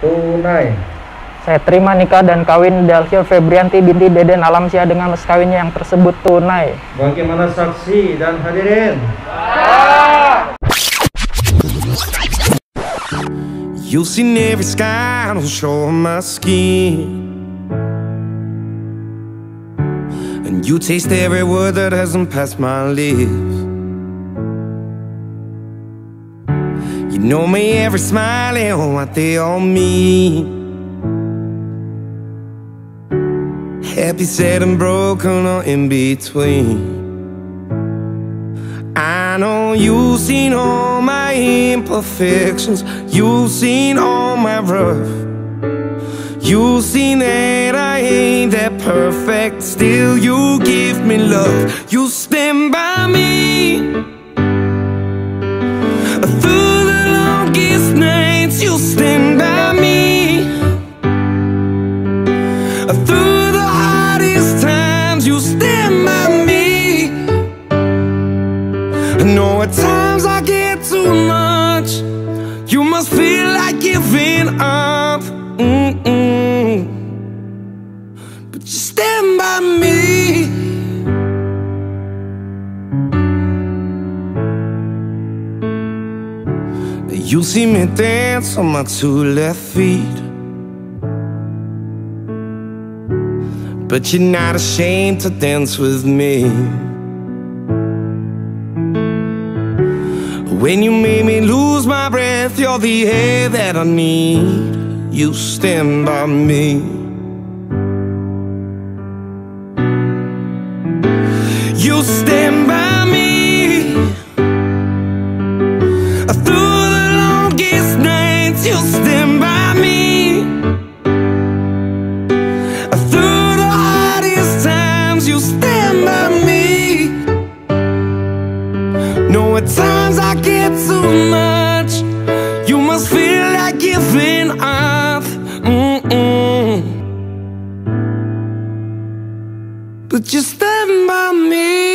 tunai. Saya terima nikah dan kawin Delcio Febrianti binti Deden Alamsyah dengan mas kawinnya yang tersebut tunai. Bagaimana saksi dan hadirin? You'll see every sky on show my skin. And you taste every word that hasn't passed my lips. You know me every smile and what they all mean. Happy, sad, and broken, or in between. I know you've seen all my imperfections. You've seen all my rough. You've seen that I ain't that perfect. Still, you give me love. You stand by me. Through the hardest times, you stand by me. I know at times I get too much. You must feel like giving up. Mm-mm. But you stand by me. You see me dance on my two left feet. But you're not ashamed to dance with me. When you made me lose my breath, you're the air that I need. You stand by me. You stand by me. Through the longest nights, you stand by me. Through at times I get too much. You must feel like giving up. Mm-mm. But you stand by me.